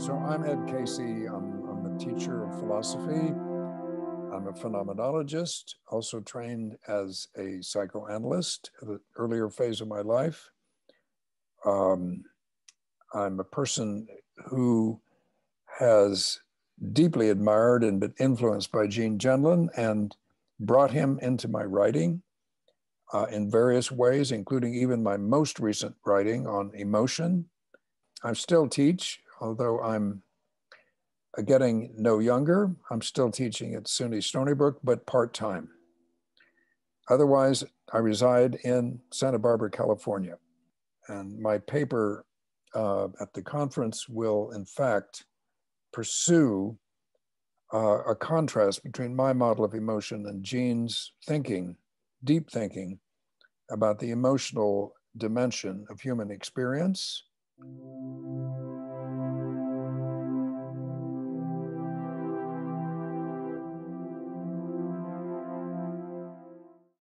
So I'm Ed Casey. I'm, I'm a teacher of philosophy. I'm a phenomenologist, also trained as a psychoanalyst at an earlier phase of my life. Um, I'm a person who has deeply admired and been influenced by Gene Gendlin and brought him into my writing uh, in various ways, including even my most recent writing on emotion. I still teach, although I'm getting no younger. I'm still teaching at SUNY Stony Brook, but part time. Otherwise, I reside in Santa Barbara, California. And my paper uh, at the conference will, in fact, pursue uh, a contrast between my model of emotion and Gene's thinking, deep thinking about the emotional dimension of human experience.